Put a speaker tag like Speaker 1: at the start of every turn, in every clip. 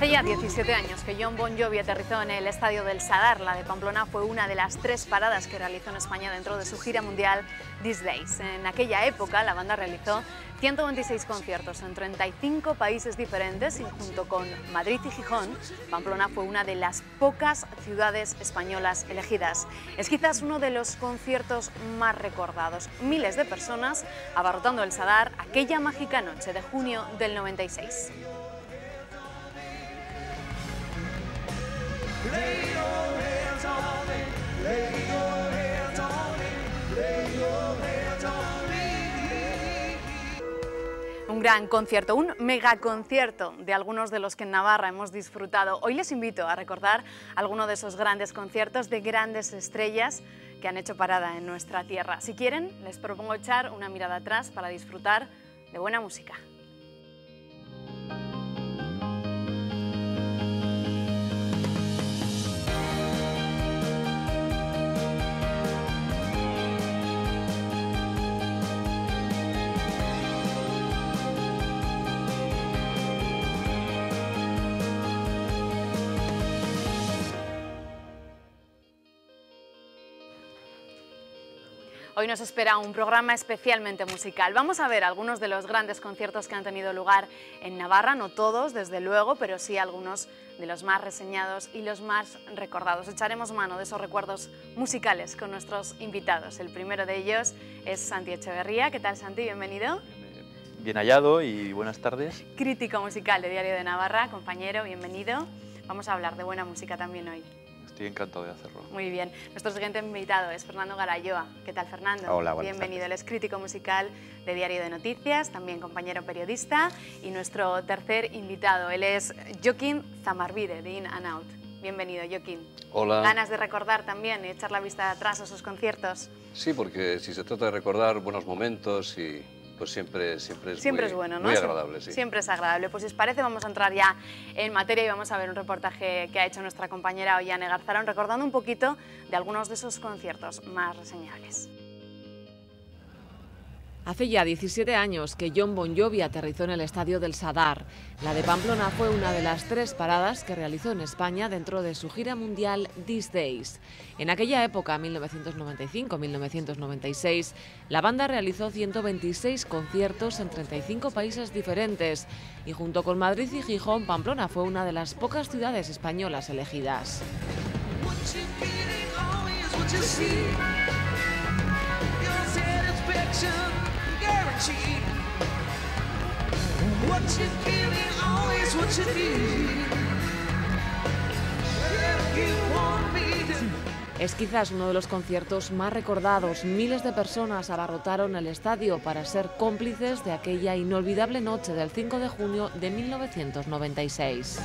Speaker 1: Hace ya 17 años que John Bon Jovi aterrizó en el estadio del Sadar. La de Pamplona fue una de las tres paradas que realizó en España dentro de su gira mundial These Days. En aquella época la banda realizó 126 conciertos en 35 países diferentes y junto con Madrid y Gijón, Pamplona fue una de las pocas ciudades españolas elegidas. Es quizás uno de los conciertos más recordados. Miles de personas abarrotando el Sadar aquella mágica noche de junio del 96. Un gran concierto, un megaconcierto de algunos de los que en Navarra hemos disfrutado. Hoy les invito a recordar alguno de esos grandes conciertos de grandes estrellas que han hecho parada en nuestra tierra. Si quieren, les propongo echar una mirada atrás para disfrutar de buena música. Hoy nos espera un programa especialmente musical. Vamos a ver algunos de los grandes conciertos que han tenido lugar en Navarra, no todos, desde luego, pero sí algunos de los más reseñados y los más recordados. Echaremos mano de esos recuerdos musicales con nuestros invitados. El primero de ellos es Santi Echeverría. ¿Qué tal, Santi? Bienvenido.
Speaker 2: Bien hallado y buenas tardes.
Speaker 1: Crítico musical de Diario de Navarra, compañero, bienvenido. Vamos a hablar de buena música también hoy.
Speaker 2: Estoy encantado de hacerlo.
Speaker 1: Muy bien. Nuestro siguiente invitado es Fernando Garayoa. ¿Qué tal, Fernando?
Speaker 3: Hola, buenas
Speaker 1: Bienvenido. Él es crítico musical de Diario de Noticias, también compañero periodista. Y nuestro tercer invitado, él es Joaquín Zamarvide, de In and Out. Bienvenido, Joaquín.
Speaker 3: Hola.
Speaker 1: ¿Ganas de recordar también y echar la vista atrás a esos conciertos?
Speaker 3: Sí, porque si se trata de recordar buenos momentos y pues siempre, siempre es,
Speaker 1: Siempre
Speaker 3: muy,
Speaker 1: es bueno, ¿no?
Speaker 3: muy agradable. Sí.
Speaker 1: Siempre es agradable. Pues si os parece, vamos a entrar ya en materia y vamos a ver un reportaje que ha hecho nuestra compañera Ollane Garzarón, recordando un poquito de algunos de esos conciertos más reseñables.
Speaker 4: Hace ya 17 años que John Bon Jovi aterrizó en el estadio del Sadar. La de Pamplona fue una de las tres paradas que realizó en España dentro de su gira mundial These Days. En aquella época, 1995-1996, la banda realizó 126 conciertos en 35 países diferentes y junto con Madrid y Gijón, Pamplona fue una de las pocas ciudades españolas elegidas. Es quizás uno de los conciertos más recordados. Miles de personas abarrotaron el estadio para ser cómplices de aquella inolvidable noche del 5 de junio de 1996.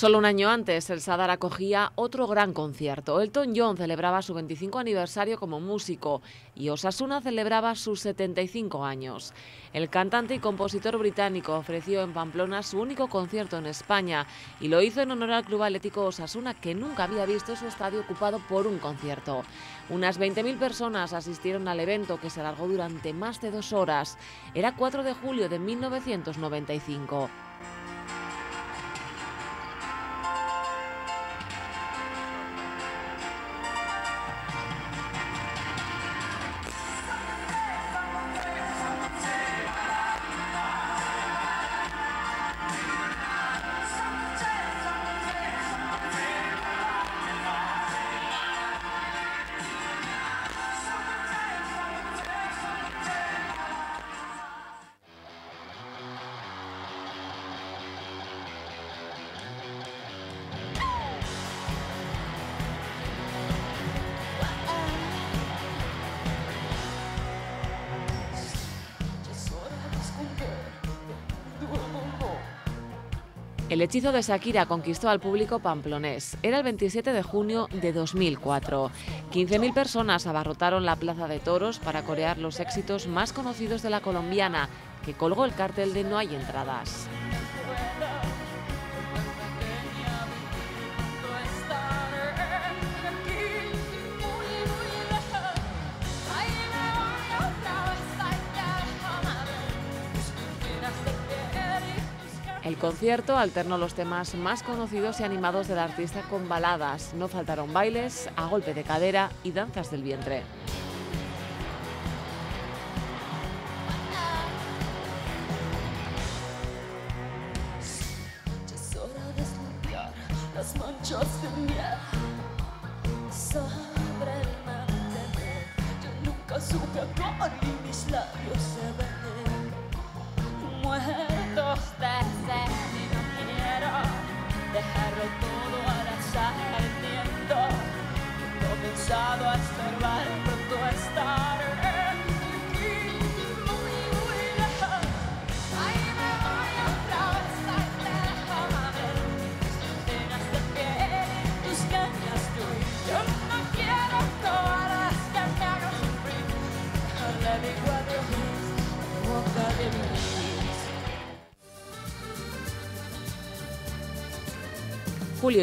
Speaker 5: Solo un año antes, el Sadar acogía otro gran concierto. Elton John celebraba su 25 aniversario como músico y Osasuna celebraba sus 75 años. El cantante y compositor británico ofreció en Pamplona su único concierto en España y lo hizo en honor al Club Atlético Osasuna, que nunca había visto su estadio ocupado por un concierto. Unas 20.000 personas asistieron al evento que se alargó durante más de dos horas. Era 4 de julio de 1995. El hechizo de Shakira conquistó al público pamplonés. Era el 27 de junio de 2004. 15.000 personas abarrotaron la Plaza de Toros para corear los éxitos más conocidos de la colombiana, que colgó el cartel de No hay entradas. El concierto alternó los temas más conocidos y animados del artista con baladas. No faltaron bailes, a golpe de cadera y danzas del vientre.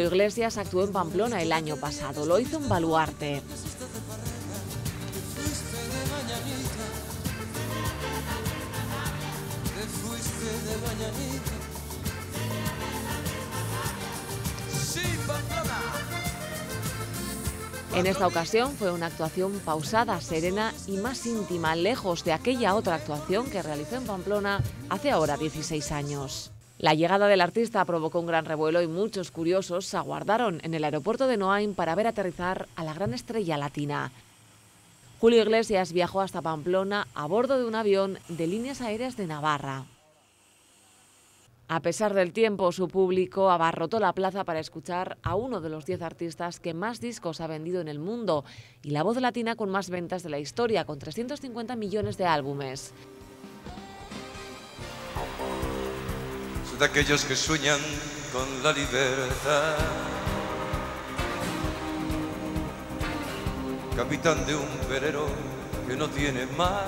Speaker 5: Iglesias actuó en Pamplona el año pasado. Lo hizo en Baluarte. En esta ocasión fue una actuación pausada, serena y más íntima, lejos de aquella otra actuación que realizó en Pamplona hace ahora 16 años. La llegada del artista provocó un gran revuelo y muchos curiosos se aguardaron en el aeropuerto de Noain para ver aterrizar a la gran estrella latina. Julio Iglesias viajó hasta Pamplona a bordo de un avión de líneas aéreas de Navarra. A pesar del tiempo, su público abarrotó la plaza para escuchar a uno de los 10 artistas que más discos ha vendido en el mundo y la voz latina con más ventas de la historia, con 350 millones de álbumes.
Speaker 6: De aquellos que sueñan con la libertad. Capitán de un velero que no tiene mar.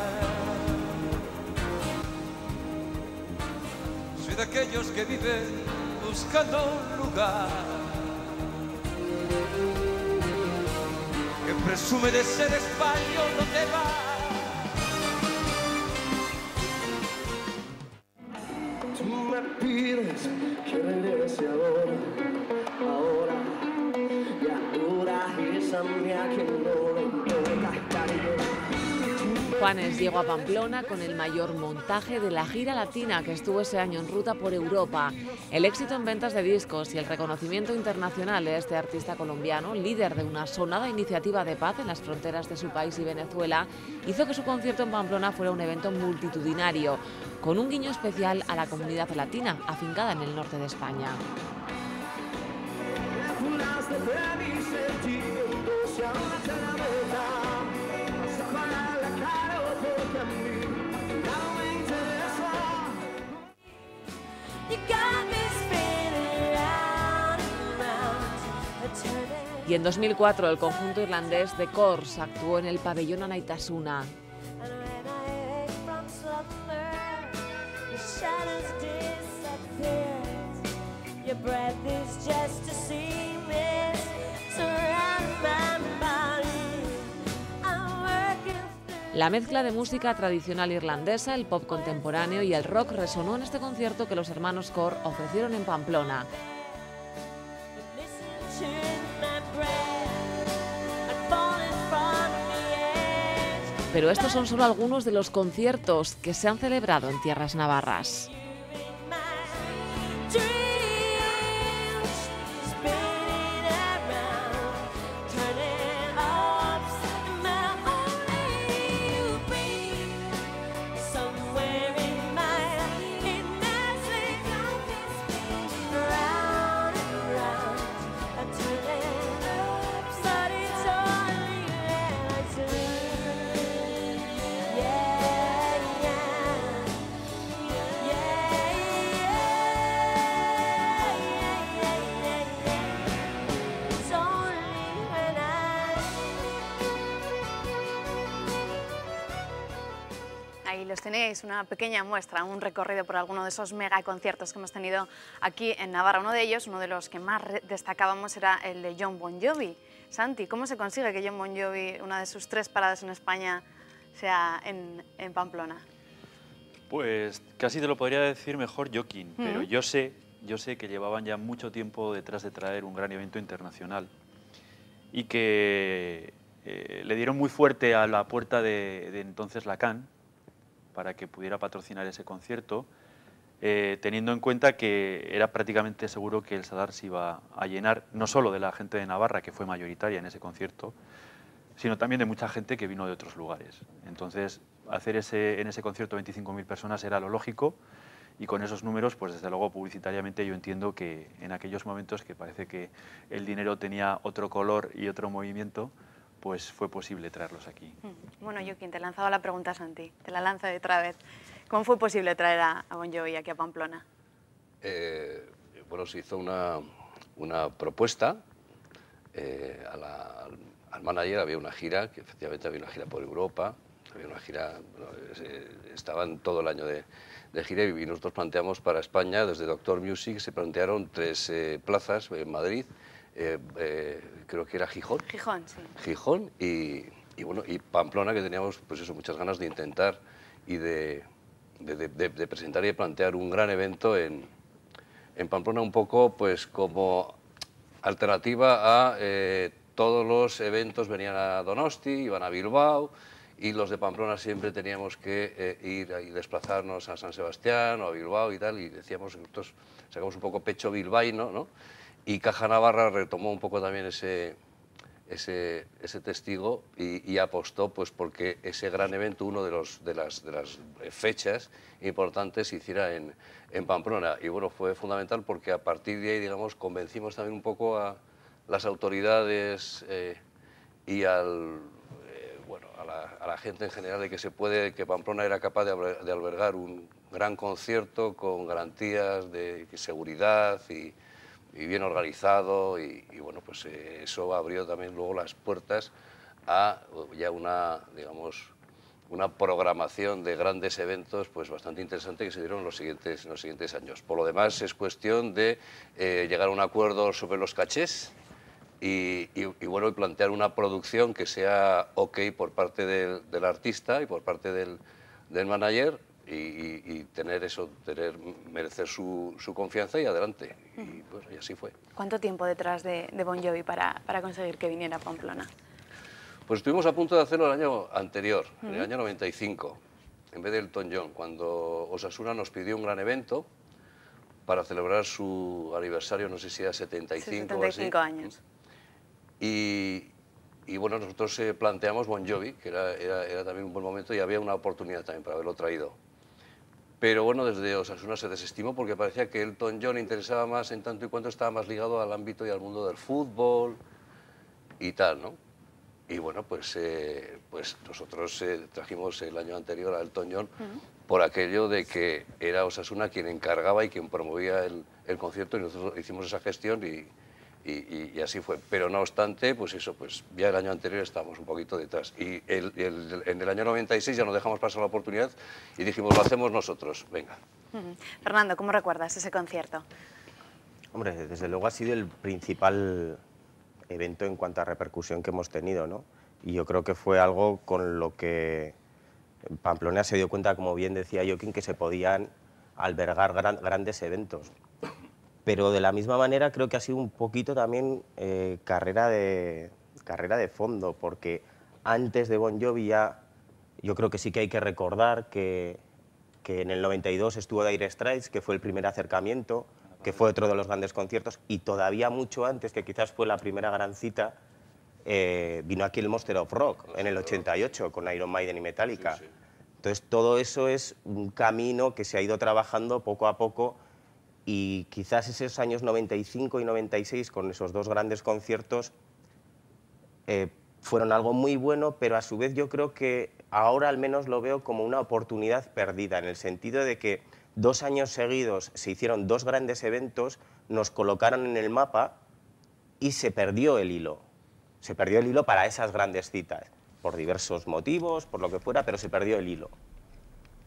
Speaker 6: Soy de aquellos que viven buscando un lugar. Que presume de ser español donde va.
Speaker 4: Me pides que regrese ahora, ahora, y ahora esa mía que no cariño.
Speaker 5: Juanes llegó a Pamplona con el mayor montaje de la gira latina que estuvo ese año en ruta por Europa. El éxito en ventas de discos y el reconocimiento internacional de este artista colombiano, líder de una sonada iniciativa de paz en las fronteras de su país y Venezuela, hizo que su concierto en Pamplona fuera un evento multitudinario, con un guiño especial a la comunidad latina afincada en el norte de España.
Speaker 4: Y
Speaker 5: en 2004 el conjunto irlandés de Kors actuó en el pabellón Anaitasuna. La mezcla de música tradicional irlandesa, el pop contemporáneo y el rock resonó en este concierto que los hermanos Kor ofrecieron en Pamplona. Pero estos son solo algunos de los conciertos que se han celebrado en tierras navarras.
Speaker 1: Una pequeña muestra, un recorrido por alguno de esos mega conciertos que hemos tenido aquí en Navarra. Uno de ellos, uno de los que más destacábamos era el de John Bon Jovi. Santi, ¿cómo se consigue que John Bon Jovi, una de sus tres paradas en España, sea en, en Pamplona?
Speaker 2: Pues casi te lo podría decir mejor Joaquín, pero yo sé, yo sé que llevaban ya mucho tiempo detrás de traer un gran evento internacional y que eh, le dieron muy fuerte a la puerta de, de entonces Lacan para que pudiera patrocinar ese concierto, eh, teniendo en cuenta que era prácticamente seguro que el Sadar se iba a llenar, no solo de la gente de Navarra, que fue mayoritaria en ese concierto, sino también de mucha gente que vino de otros lugares. Entonces, hacer ese, en ese concierto 25.000 personas era lo lógico y con esos números, pues desde luego publicitariamente yo entiendo que en aquellos momentos que parece que el dinero tenía otro color y otro movimiento, pues fue posible traerlos aquí.
Speaker 1: Mm. Bueno, Joaquín, te he lanzado la pregunta a Santi, te la lanzo de otra vez. ¿Cómo fue posible traer a, Bon Jovi aquí a Pamplona?
Speaker 3: Eh, bueno, se hizo una, una propuesta eh, a la- al, al manager, había una gira, que efectivamente había una gira por Europa, había una gira, bueno, eh, estaban todo el año de, de gira y nosotros planteamos para España, desde Doctor Music, se plantearon tres eh, plazas en Madrid, eh, eh, creo que era Gijón,
Speaker 1: Gijón, sí.
Speaker 3: Gijón y, y, bueno, y Pamplona, que teníamos pues eso, muchas ganas de intentar y de, de- de- de- de presentar y de plantear un gran evento en, en Pamplona, un poco pues como alternativa a eh, todos los eventos venían a Donosti, iban a Bilbao y los de Pamplona siempre teníamos que eh, ir y desplazarnos a San Sebastián o a Bilbao y tal, y decíamos, nosotros sacamos un poco pecho bilbaíno, ¿no? Y Caja Navarra retomó un poco también ese, ese, ese testigo y, y apostó pues porque ese gran evento, uno de, los, de, las, de las fechas importantes, se hiciera en, en Pamplona. Y bueno, fue fundamental porque a partir de ahí, digamos, convencimos también un poco a las autoridades eh, y al, eh, bueno, a, la, a la gente en general de que se puede, que Pamplona era capaz de, de albergar un gran concierto con garantías de seguridad y, y bien organizado y, bueno, pues eh, eso abrió también luego las puertas a uh, ya una, digamos, una programación de grandes eventos pues bastante interesante que se dieron en los siguientes, en los siguientes años. Por lo demás es cuestión de eh, llegar a un acuerdo sobre los cachés y, y- y, bueno, y plantear una producción que sea ok por parte del, del artista y por parte del, del manager y, y- y tener eso, tener, merecer su, su confianza y adelante. Y, bueno, y así fue.
Speaker 1: ¿Cuánto tiempo detrás de, de Bon Jovi para, para conseguir que viniera a Pamplona?
Speaker 3: Pues estuvimos a punto de hacerlo el año anterior, en el año 95, en vez del Elton John, cuando Osasuna nos pidió un gran evento para celebrar su aniversario, no sé si era 75 o así.
Speaker 1: 75 años.
Speaker 3: Y, y bueno, nosotros eh, planteamos Bon Jovi, que era, era- era también un buen momento y había una oportunidad también para haberlo traído. Pero bueno, desde Osasuna se desestimó porque parecía que Elton John interesaba más en tanto y cuanto estaba más ligado al ámbito y al mundo del fútbol y tal, ¿no? Y bueno, pues, eh, pues nosotros eh, trajimos el año anterior a Elton John por aquello de que era Osasuna quien encargaba y quien promovía el, el concierto y nosotros hicimos esa gestión y, Y, y- y así fue. Pero no obstante, pues eso, pues ya el año anterior estábamos un poquito detrás. Y el- el- en el año 96 ya nos dejamos pasar la oportunidad y dijimos, lo hacemos nosotros, venga.
Speaker 1: Fernando, ¿cómo recuerdas ese concierto?
Speaker 7: Hombre, desde luego ha sido el principal evento en cuanto a repercusión que hemos tenido, ¿no? Y yo creo que fue algo con lo que Pamplona se dio cuenta, como bien decía Joaquín, que se podían albergar gran- grandes eventos. Pero de la misma manera creo que ha sido un poquito también eh, carrera, de, carrera de fondo, porque antes de Bon Jovi ya yo creo que sí que hay que recordar que, que en el 92 estuvo Dire Straits, que fue el primer acercamiento, que fue otro de los grandes conciertos, y todavía mucho antes, que quizás fue la primera gran cita, eh, vino aquí el Monster of Rock en el 88 con Iron Maiden y Metallica. Entonces todo eso es un camino que se ha ido trabajando poco a poco y quizás esos años 95 y 96 con esos dos grandes conciertos eh, fueron algo muy bueno, pero a su vez yo creo que ahora al menos lo veo como una oportunidad perdida, en el sentido de que dos años seguidos se hicieron dos grandes eventos, nos colocaron en el mapa y se perdió el hilo. Se perdió el hilo para esas grandes citas, por diversos motivos, por lo que fuera, pero se perdió el hilo.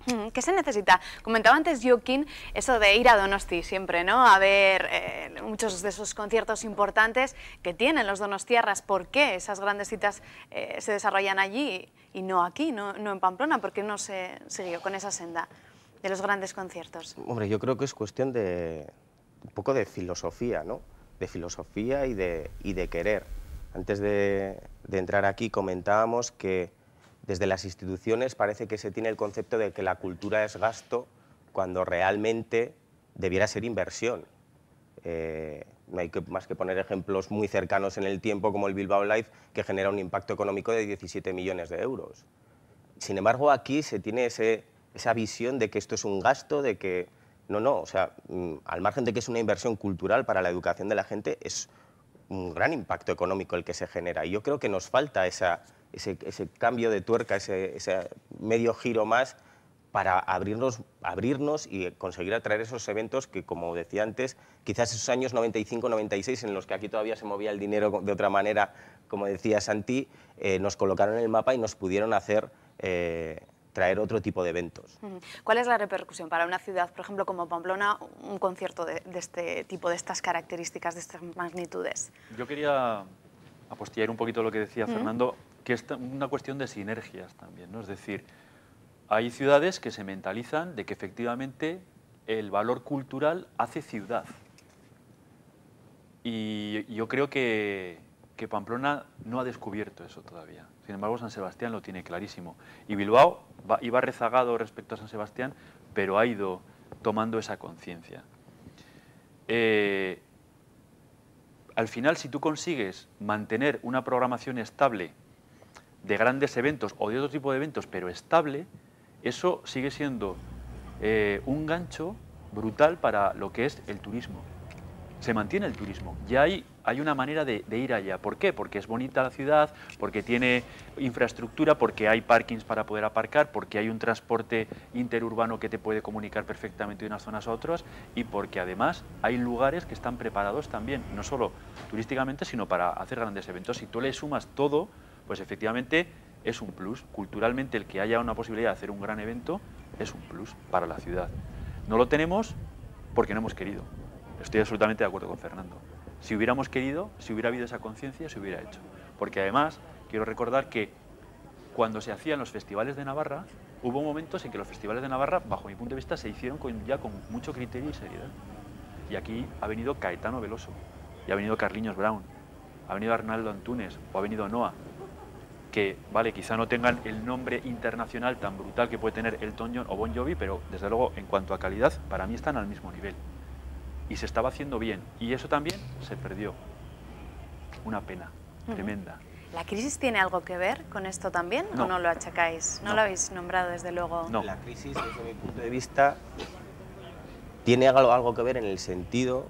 Speaker 1: Mm, ¿Qué se necesita? Comentaba antes Joaquín eso de ir a Donosti siempre, ¿no? A ver eh, muchos de esos conciertos importantes que tienen los Donostiarras. ¿Por qué esas grandes citas eh, se desarrollan allí y no aquí, no, no en Pamplona? ¿Por qué no se siguió con esa senda de los grandes conciertos?
Speaker 7: Hombre, yo creo que es cuestión de un poco de filosofía, ¿no? De filosofía y de, y de querer. Antes de, de entrar aquí comentábamos que desde las instituciones parece que se tiene el concepto de que la cultura es gasto cuando realmente debiera ser inversión. Eh, no hay que, más que poner ejemplos muy cercanos en el tiempo como el Bilbao Live, que genera un impacto económico de 17 millones de euros. Sin embargo, aquí se tiene ese- esa visión de que esto es un gasto, de que no, no, o sea, mm, al margen de que es una inversión cultural para la educación de la gente, es un gran impacto económico el que se genera. Y yo creo que nos falta esa- ese, ese cambio de tuerca, ese, ese medio giro más para abrirnos, abrirnos y conseguir atraer esos eventos que, como decía antes, quizás esos años 95-96 en los que aquí todavía se movía el dinero de otra manera, como decía Santi, eh, nos colocaron en el mapa y nos pudieron hacer eh, traer otro tipo de eventos.
Speaker 1: ¿Cuál es la repercusión para una ciudad, por ejemplo, como Pamplona, un concierto de, de este tipo, de estas características, de estas magnitudes?
Speaker 2: Yo quería apostillar un poquito lo que decía Fernando, que es una cuestión de sinergias también, ¿no? Es decir, hay ciudades que se mentalizan de que efectivamente el valor cultural hace ciudad. Y yo creo que, que Pamplona no ha descubierto eso todavía. Sin embargo, San Sebastián lo tiene clarísimo. Y Bilbao va- iba rezagado respecto a San Sebastián, pero ha ido tomando esa conciencia. Eh, al final, si tú consigues mantener una programación estable de grandes eventos o de otro tipo de eventos, pero estable, eso sigue siendo eh, un gancho brutal para lo que es el turismo. Se mantiene el turismo. Ya hay, hay una manera de, de ir allá. ¿Por qué? Porque es bonita la ciudad, porque tiene infraestructura, porque hay parkings para poder aparcar, porque hay un transporte interurbano que te puede comunicar perfectamente de unas zonas a otras y porque además hay lugares que están preparados también, no solo turísticamente, sino para hacer grandes eventos. Si tú le sumas todo, pues efectivamente es un plus. Culturalmente el que haya una posibilidad de hacer un gran evento es un plus para la ciudad. No lo tenemos porque no hemos querido. Estoy absolutamente de acuerdo con Fernando. Si hubiéramos querido, si hubiera habido esa conciencia, se hubiera hecho. Porque además, quiero recordar que cuando se hacían los festivales de Navarra, hubo momentos en que los festivales de Navarra, bajo mi punto de vista, se hicieron ya con mucho criterio y seriedad. Y aquí ha venido Caetano Veloso, y ha venido Carliños Brown, ha venido Arnaldo Antunes, o ha venido Noah, que, vale, quizá no tengan el nombre internacional tan brutal que puede tener Elton John o Bon Jovi, pero desde luego, en cuanto a calidad, para mí están al mismo nivel. Y se estaba haciendo bien, y eso también se perdió. Una pena, tremenda.
Speaker 1: ¿La crisis tiene algo que ver con esto también o
Speaker 2: No.
Speaker 1: no lo achacáis? No,
Speaker 2: No.
Speaker 1: lo habéis nombrado, desde luego.
Speaker 2: No.
Speaker 7: La crisis, desde mi punto de vista, tiene algo, algo que ver en el sentido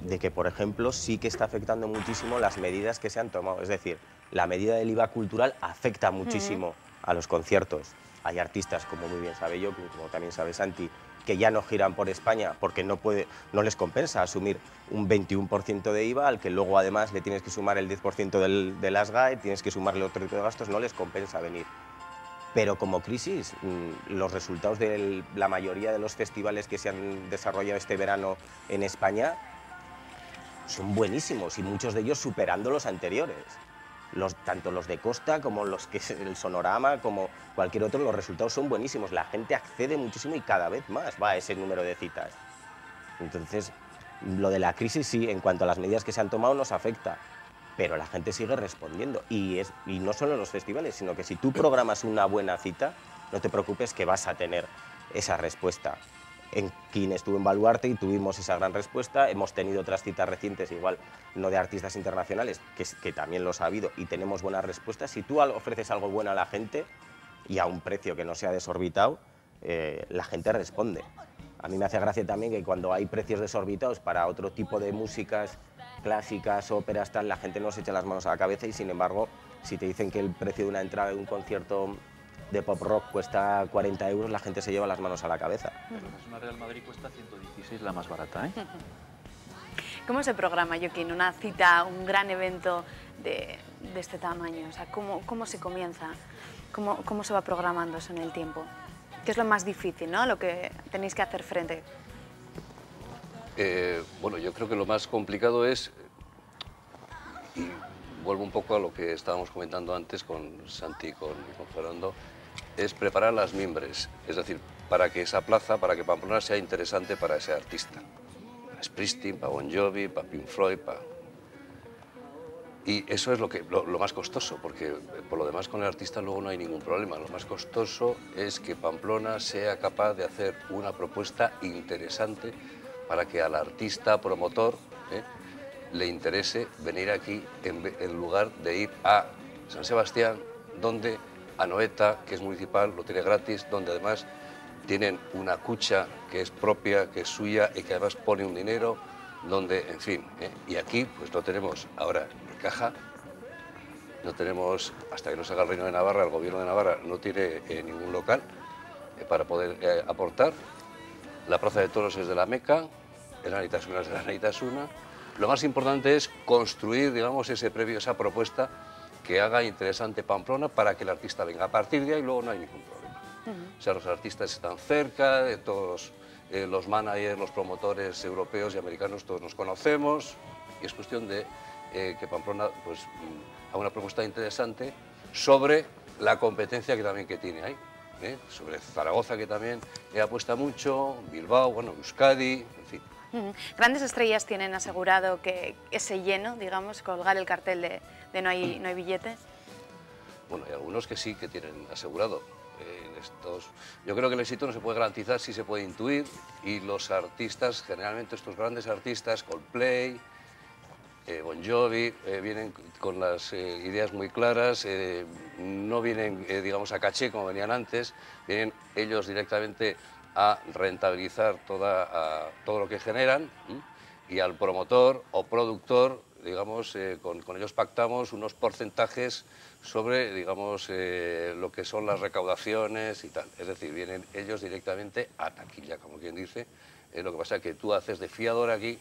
Speaker 7: de que, por ejemplo, sí que está afectando muchísimo las medidas que se han tomado. Es decir, la medida del IVA cultural afecta muchísimo a los conciertos, Hay artistas, como muy bien sabe yo, como también sabe Santi, que ya no giran por España porque no, puede, no les compensa asumir un 21% de IVA, al que luego además le tienes que sumar el 10% del, del ASGAE, tienes que sumarle otro tipo de gastos, no les compensa venir. Pero como crisis, mm, los resultados de la mayoría de los festivales que se han desarrollado este verano en España son buenísimos y muchos de ellos superando los anteriores. Los, tanto los de Costa como los que es el Sonorama, como cualquier otro, los resultados son buenísimos. La gente accede muchísimo y cada vez más va a ese número de citas. Entonces, lo de la crisis sí, en cuanto a las medidas que se han tomado, nos afecta. Pero la gente sigue respondiendo. Y, es, y no solo en los festivales, sino que si tú programas una buena cita, no te preocupes que vas a tener esa respuesta. En Kin estuve en Baluarte y tuvimos esa gran respuesta. Hemos tenido otras citas recientes, igual no de artistas internacionales, que, también los ha habido y tenemos buenas respuestas. Si tú ofreces algo bueno a la gente y a un precio que no sea desorbitado, eh, la gente responde. A mí me hace gracia también que cuando hay precios desorbitados para otro tipo de músicas clásicas, óperas, tal, la gente no se echa las manos a la cabeza y sin embargo, si te dicen que el precio de una entrada de un concierto de pop rock cuesta 40 euros, la gente se lleva las manos a la cabeza.
Speaker 2: Una Real Madrid cuesta 116, la más barata, ¿eh?
Speaker 1: ¿Cómo se programa, Joaquín, una cita, un gran evento de, de este tamaño? O sea, ¿cómo, cómo se comienza? ¿Cómo, ¿Cómo se va programando eso en el tiempo? ¿Qué es lo más difícil, ¿no? Lo que tenéis que hacer frente.
Speaker 3: Eh, bueno, yo creo que lo más complicado es, y vuelvo un poco a lo que estábamos comentando antes con Santi y con, con Fernando, es preparar las mimbres, es decir, para que esa plaza, para que Pamplona sea interesante para ese artista. Para Springsteen, para Bon Jovi, para Pink Floyd, para... Y eso es lo, que, lo más costoso, porque eh, por lo demás con el artista luego no hay ningún problema. Lo más costoso es que Pamplona sea capaz de hacer una propuesta interesante para que al artista promotor ¿eh? Le interese venir aquí en, lugar de ir a San Sebastián, donde Anoeta, que es municipal, lo tiene gratis, donde además tienen una cucha que es propia, que es suya y que además pone un dinero, donde, en fin, ¿eh? y aquí pues no tenemos ahora caja, no tenemos, hasta que no se haga el Reino de Navarra, el Gobierno de Navarra no tiene eh, ningún local eh, para poder aportar. La Plaza de Toros es de la Meca, el Anitasuna es de la Anitasuna. Lo más importante es construir, digamos, ese previo, esa propuesta que haga interesante Pamplona para que el artista venga. A partir de ahí luego no hay ningún problema. O sea, los artistas están cerca, de todos eh, los managers, los promotores europeos y americanos, todos nos conocemos y es cuestión de eh, que Pamplona pues, mm, haga una propuesta interesante sobre la competencia que también que tiene ahí. ¿eh? Sobre Zaragoza, que también eh, apuesta mucho, Bilbao, bueno, Euskadi, en fin.
Speaker 1: Grandes estrellas tienen asegurado que ese lleno, digamos, colgar el cartel de, de no, hay, no hay billete.
Speaker 3: Bueno, hay algunos que sí que tienen asegurado. eh, estos, yo creo que el éxito no se puede garantizar, sí se puede intuir. Y los artistas, generalmente estos grandes artistas, Coldplay, eh, Bon Jovi, eh, vienen con las ideas muy claras, no vienen, digamos, a caché como venían antes, vienen ellos directamente a rentabilizar toda, todo lo que generan y al promotor o productor, digamos, eh, con, ellos pactamos unos porcentajes sobre, digamos, eh, lo que son las recaudaciones y tal. Es decir, vienen ellos directamente a taquilla, como quien dice. Eh, lo que pasa es que tú haces de fiador aquí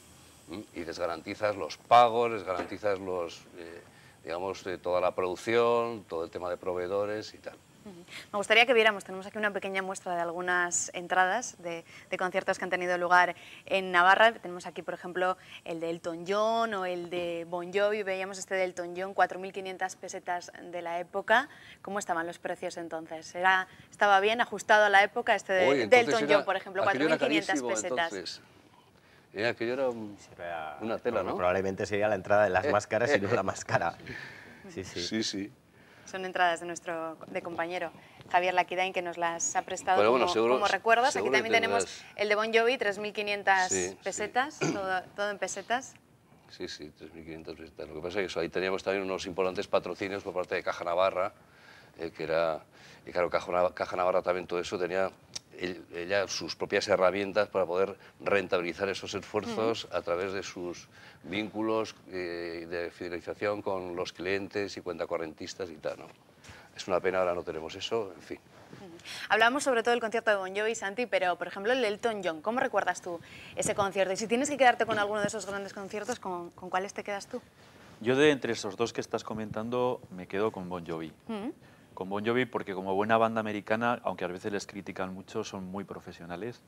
Speaker 3: y les garantizas los pagos, les garantizas los, eh, digamos, toda la producción, todo el tema de proveedores y tal.
Speaker 1: Me gustaría que viéramos, tenemos aquí una pequeña muestra de algunas entradas de, de conciertos que han tenido lugar en Navarra. Tenemos aquí, por ejemplo, el de Elton John o el de Bon Jovi. Veíamos este de Elton John, 4.500 pesetas de la época. ¿Cómo estaban los precios entonces? ¿Era, ¿Estaba bien ajustado a la época este de,
Speaker 3: Oye,
Speaker 1: de Elton
Speaker 3: era-
Speaker 1: John, por ejemplo,
Speaker 3: aquello era
Speaker 1: 4.500
Speaker 3: carísimo,
Speaker 1: pesetas?
Speaker 3: entonces. Eh, aquello era un- una tela, ¿no?
Speaker 7: Probablemente sería la entrada de las máscaras y no la máscara. Sí, sí.
Speaker 3: Sí, sí.
Speaker 1: Son entradas de nuestro de compañero Javier Laquidain que nos las ha prestado
Speaker 3: bueno,
Speaker 1: como,
Speaker 3: seguro-
Speaker 1: como recuerdos. Aquí también tenemos el de Bon Jovi, 3.500
Speaker 3: Sí, sí.
Speaker 1: pesetas, Todo, todo en pesetas.
Speaker 3: Sí, sí, 3.500 pesetas. Lo que pasa es que eso, ahí teníamos también unos importantes patrocinios por parte de Caja Navarra, eh, que era, y claro, Caja, Caja Navarra también todo eso tenía el- ella sus propias herramientas para poder rentabilizar esos esfuerzos a través de sus vínculos eh, de fidelización con los clientes y cuentacorrentistas y tal, ¿no? Es una pena ahora no tenemos eso, en fin.
Speaker 1: Hablamos sobre todo del concierto de Bon Jovi, Santi, pero por ejemplo el de Elton John, ¿cómo recuerdas tú ese concierto? Y si tienes que quedarte con alguno de esos grandes conciertos, ¿con, con cuáles te quedas tú?
Speaker 2: Yo de entre esos dos que estás comentando me quedo con Bon Jovi.
Speaker 1: Mm.
Speaker 2: Con Bon Jovi porque como buena banda americana, aunque a veces les critican mucho, son muy profesionales.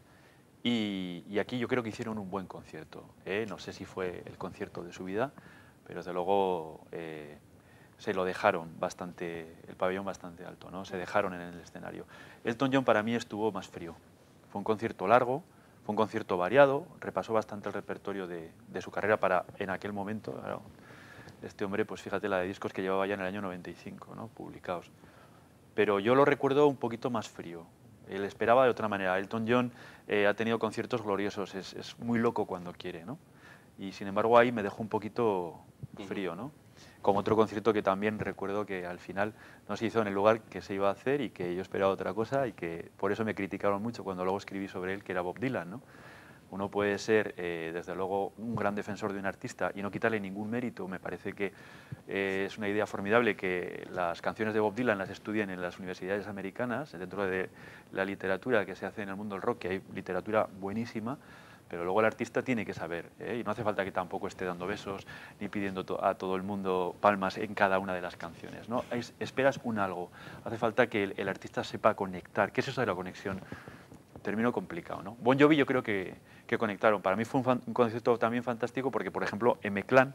Speaker 2: Y, y aquí yo creo que hicieron un buen concierto. ¿eh? No sé si fue el concierto de su vida, pero desde luego eh, se lo dejaron bastante, el pabellón bastante alto, ¿no? Se dejaron en el escenario. Elton John para mí estuvo más frío. Fue un concierto largo, fue un concierto variado, repasó bastante el repertorio de, de su carrera para en aquel momento. claro, este hombre, pues fíjate la de discos que llevaba ya en el año 95, ¿no? Publicados. Pero yo lo recuerdo un poquito más frío. Él esperaba de otra manera. Elton John eh, ha tenido conciertos gloriosos, es, es muy loco cuando quiere, ¿no? Y sin embargo ahí me dejó un poquito frío, ¿no? Como otro concierto que también recuerdo que al final no se hizo en el lugar que se iba a hacer y que yo esperaba otra cosa y que por eso me criticaron mucho cuando luego escribí sobre él que era Bob Dylan, ¿no? Uno puede ser, eh, desde luego, un gran defensor de un artista y no quitarle ningún mérito. Me parece que eh, es una idea formidable que las canciones de Bob Dylan las estudien en las universidades americanas, dentro de la literatura que se hace en el mundo del rock, que hay literatura buenísima, pero luego el artista tiene que saber, ¿eh? y no hace falta que tampoco esté dando besos ni pidiendo a todo el mundo palmas en cada una de las canciones. ¿no? Es- esperas un algo, hace falta que el, el artista sepa conectar. ¿Qué es eso de la conexión? Término complicado, ¿no? Bon Jovi yo creo que, que conectaron. Para mí fue un, fan- un concierto también fantástico porque, por ejemplo, M-Clan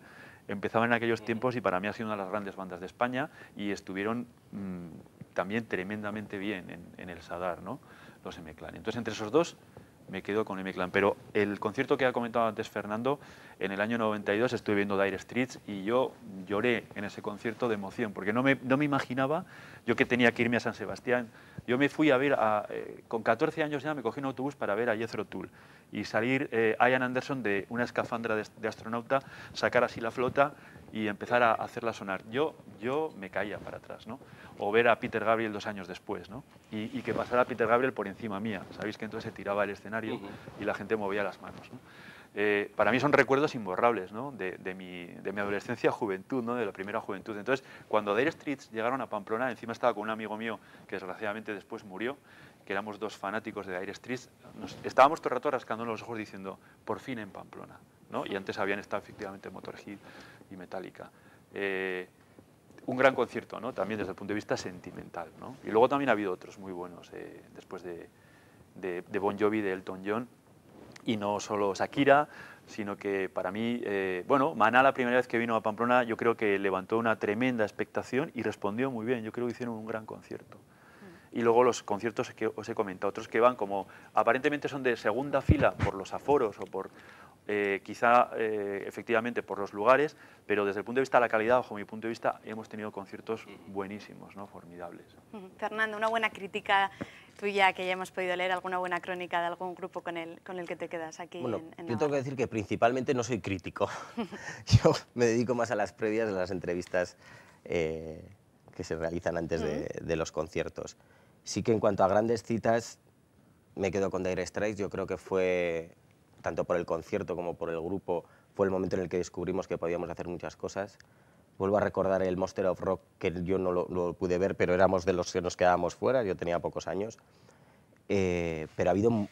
Speaker 2: empezaba en aquellos tiempos y para mí ha sido una de las grandes bandas de España y estuvieron mm, también tremendamente bien en, en el Sadar, ¿no? Los M-Clan. Entonces, entre esos dos me quedo con M-Clan. Pero el concierto que ha comentado antes Fernando, en el año 92 estuve viendo Dire Streets y yo lloré en ese concierto de emoción, porque no me, no me imaginaba, yo que tenía que irme a San Sebastián, yo me fui a ver, a, eh, con 14 años ya me cogí un autobús para ver a Jethro Tull y salir eh, Ian Anderson de una escafandra de, de astronauta, sacar así la flota y empezar a hacerla sonar. Yo, yo me caía para atrás, ¿no? O ver a Peter Gabriel dos años después, ¿no? Y, y que pasara Peter Gabriel por encima mía. Sabéis que entonces se tiraba el escenario y la gente movía las manos, ¿no? Eh, para mí son recuerdos imborrables, ¿no? De, de mi, de mi adolescencia, juventud, ¿no? De la primera juventud. Entonces, cuando Dire Streets llegaron a Pamplona, encima estaba con un amigo mío que desgraciadamente después murió, que éramos dos fanáticos de Dire Streets, nos, estábamos todo el rato rascándonos los ojos diciendo, por fin en Pamplona, ¿no? Y antes habían estado efectivamente Motorhead y Metallica. Eh, un gran concierto, ¿no? También desde el punto de vista sentimental, ¿no? Y luego también ha habido otros muy buenos, eh, después de, de, de Bon Jovi, de Elton John, y no solo Shakira, sino que para mí, eh, bueno, Maná la primera vez que vino a Pamplona yo creo que levantó una tremenda expectación y respondió muy bien, yo creo que hicieron un gran concierto. Y luego los conciertos que os he comentado, otros que van como aparentemente son de segunda fila por los aforos o por eh, quizá eh, efectivamente por los lugares, pero desde el punto de vista de la calidad, bajo mi punto de vista, hemos tenido conciertos buenísimos, ¿no? formidables.
Speaker 1: Fernando, una buena crítica tuya que ya hemos podido leer, alguna buena crónica de algún grupo con el, con el que te quedas aquí
Speaker 7: Bueno,
Speaker 1: en, en
Speaker 7: yo tengo que decir que principalmente no soy crítico. yo me dedico más a las previas, a las entrevistas eh, que se realizan antes de, de los conciertos. Sí que en cuanto a grandes citas, me quedo con Dire Straits. Yo creo que fue, tanto por el concierto como por el grupo, fue el momento en el que descubrimos que podíamos hacer muchas cosas. Vuelvo a recordar el Monster of Rock, que yo no lo, lo pude ver, pero éramos de los que nos quedábamos fuera, yo tenía pocos años. Eh, pero ha habido mu-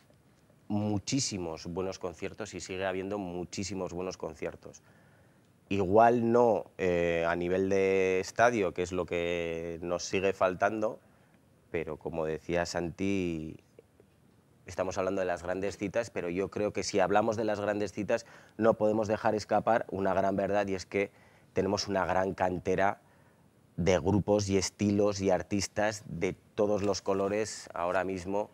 Speaker 7: muchísimos buenos conciertos y sigue habiendo muchísimos buenos conciertos. Igual no eh, a nivel de estadio, que es lo que nos sigue faltando, pero como decía Santi, estamos hablando de las grandes citas, pero yo creo que si hablamos de las grandes citas no podemos dejar escapar una gran verdad y es que tenemos una gran cantera de grupos y estilos y artistas de todos los colores ahora mismo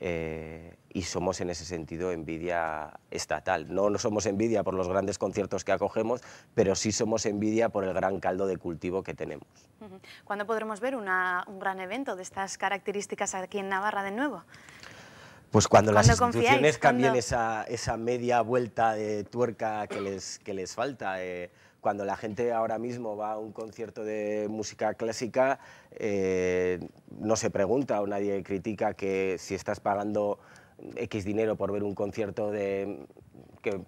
Speaker 7: eh, y somos en ese sentido envidia estatal. No, no somos envidia por los grandes conciertos que acogemos, pero sí somos envidia por el gran caldo de cultivo que tenemos.
Speaker 1: ¿Cuándo podremos ver una- un gran evento de estas características aquí en Navarra de nuevo?
Speaker 7: Pues cuando las instituciones cambien esa, esa media vuelta de tuerca que les, que les falta, eh, cuando la gente ahora mismo va a un concierto de música clásica, eh, no se pregunta o nadie critica que si estás pagando X dinero por ver un concierto de que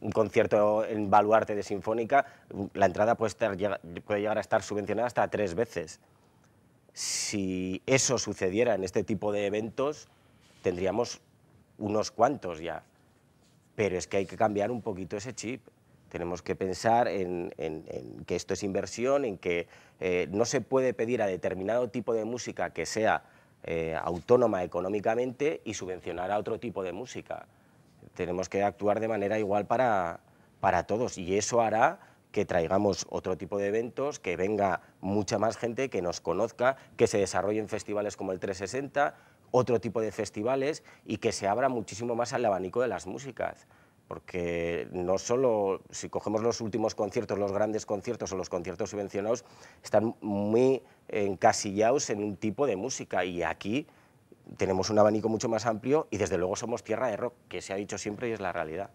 Speaker 7: un concierto en Baluarte de Sinfónica, la entrada puede, estar, puede llegar a estar subvencionada hasta tres veces si eso sucediera en este tipo de eventos, tendríamos unos cuantos ya. Pero es que hay que cambiar un poquito ese chip. Tenemos que pensar en, que esto es inversión, en que eh, no se puede pedir a determinado tipo de música que sea eh, autónoma económicamente y subvencionar a otro tipo de música. Tenemos que actuar de manera igual para, para todos y eso hará que traigamos otro tipo de eventos, que venga mucha más gente, que nos conozca, que se desarrollen festivales como el 360, otro tipo de festivales y que se abra muchísimo más al abanico de las músicas. Porque no solo, si cogemos los últimos conciertos, los grandes conciertos o los conciertos subvencionados, están muy encasillados en un tipo de música. Y aquí tenemos un abanico mucho más amplio y desde luego somos tierra de rock, que se ha dicho siempre y es la realidad.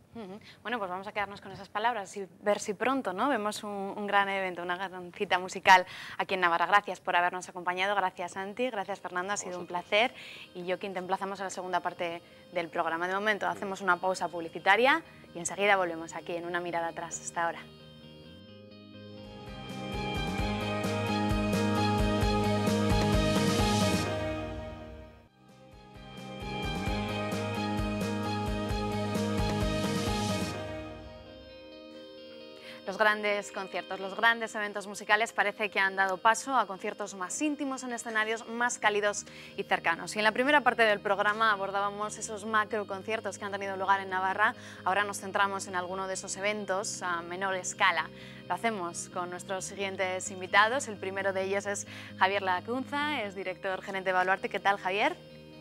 Speaker 1: Bueno, pues vamos a quedarnos con esas palabras y ver si pronto ¿no? vemos un, un gran evento, una gran cita musical aquí en Navarra. Gracias por habernos acompañado, gracias Santi, gracias Fernando, ha sido un placer. Y yo, quien te emplazamos a la segunda parte del programa. De momento hacemos una pausa publicitaria y enseguida volvemos aquí en una mirada atrás. Hasta ahora. Los grandes conciertos, los grandes eventos musicales parece que han dado paso a conciertos más íntimos en escenarios más cálidos y cercanos. Y en la primera parte del programa abordábamos esos macro conciertos que han tenido lugar en Navarra. Ahora nos centramos en alguno de esos eventos a menor escala. Lo hacemos con nuestros siguientes invitados. El primero de ellos es Javier Lacunza, es director gerente de Baluarte. ¿Qué tal, Javier?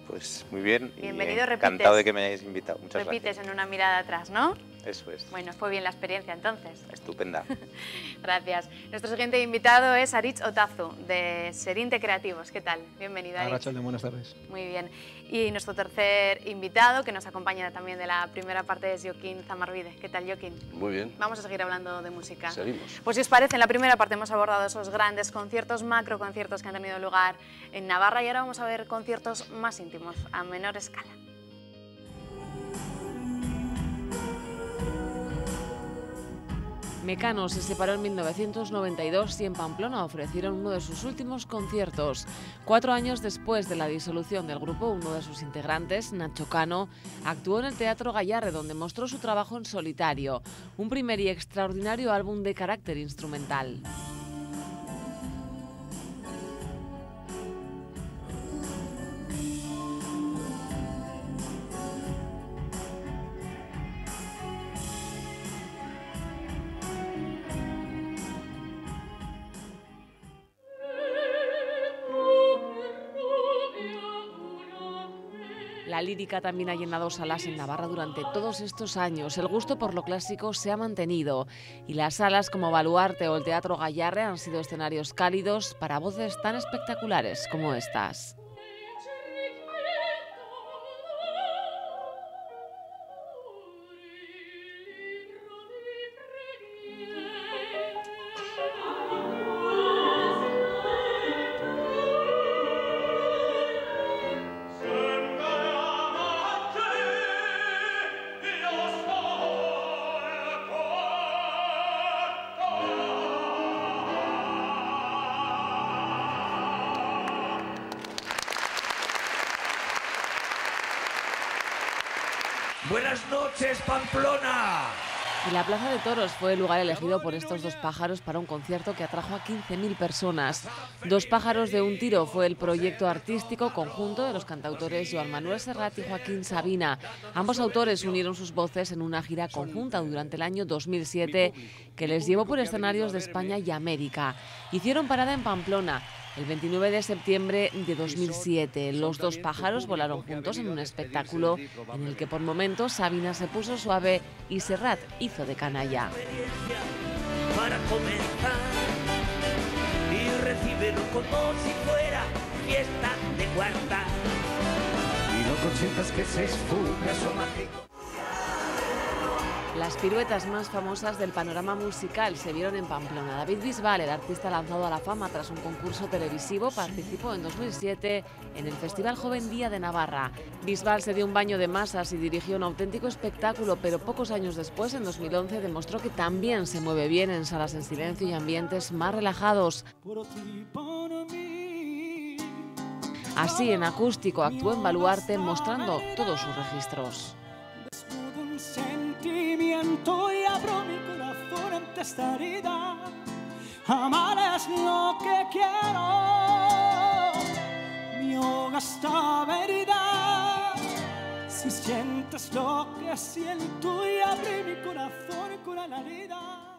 Speaker 8: Pues muy bien.
Speaker 1: Bienvenido,
Speaker 8: y encantado de que me hayáis invitado. Muchas
Speaker 1: Repites en una mirada atrás, ¿no?
Speaker 8: Eso es.
Speaker 1: Bueno, fue bien la experiencia entonces.
Speaker 8: Estupenda.
Speaker 1: Gracias. Nuestro siguiente invitado es Aritz Otazu, de Serinte Creativos. ¿Qué tal? Bienvenido, Aritz.
Speaker 9: Arrachaldeon, buenas tardes.
Speaker 1: Muy bien. Y nuestro tercer invitado, que nos acompaña también de la primera parte, es Joaquín Zamarvide. ¿Qué tal, Joaquín?
Speaker 3: Muy bien.
Speaker 1: Vamos a seguir hablando de música.
Speaker 3: Seguimos.
Speaker 1: Pues si os parece, en la primera parte hemos abordado esos grandes conciertos, macro conciertos que han tenido lugar en Navarra y ahora vamos a ver conciertos más íntimos, a menor escala.
Speaker 5: Mecano se separó en 1992 y en Pamplona ofrecieron uno de sus últimos conciertos. Cuatro años después de la disolución del grupo, uno de sus integrantes, Nacho Cano, actuó en el Teatro Gallarre, donde mostró su trabajo en solitario, un primer y extraordinario álbum de carácter instrumental. La lírica también ha llenado salas en Navarra durante todos estos años. El gusto por lo clásico se ha mantenido y las salas como Baluarte o el Teatro Gallarre han sido escenarios cálidos para voces tan espectaculares como estas.
Speaker 10: Buenas noches, Pamplona.
Speaker 5: Y la Plaza de Toros fue el lugar elegido por estos dos pájaros para un concierto que atrajo a 15.000 personas. Dos pájaros de un tiro fue el proyecto artístico conjunto de los cantautores Joan Manuel Serrat y Joaquín Sabina. Ambos autores unieron sus voces en una gira conjunta durante el año 2007 que les llevó por escenarios de España y América. Hicieron parada en Pamplona. El 29 de septiembre de 2007, los dos pájaros volaron juntos en un espectáculo en el que por momentos Sabina se puso suave y Serrat hizo de canalla.
Speaker 10: Para comenzar y recíbelo como si fuera fiesta de cuarta. Y no consientas que se esfume asomático.
Speaker 5: Las piruetas más famosas del panorama musical se vieron en Pamplona. David Bisbal, el artista lanzado a la fama tras un concurso televisivo, participó en 2007 en el Festival Joven Día de Navarra. Bisbal se dio un baño de masas y dirigió un auténtico espectáculo, pero pocos años después, en 2011, demostró que también se mueve bien en salas en silencio y ambientes más relajados. Así, en acústico, actuó en Baluarte mostrando todos sus registros.
Speaker 4: Sentimiento y abro mi corazón ante esta herida. Amar es lo que quiero. Mi hoga esta herida. Si sientes lo que siento y abrí mi corazón con la herida.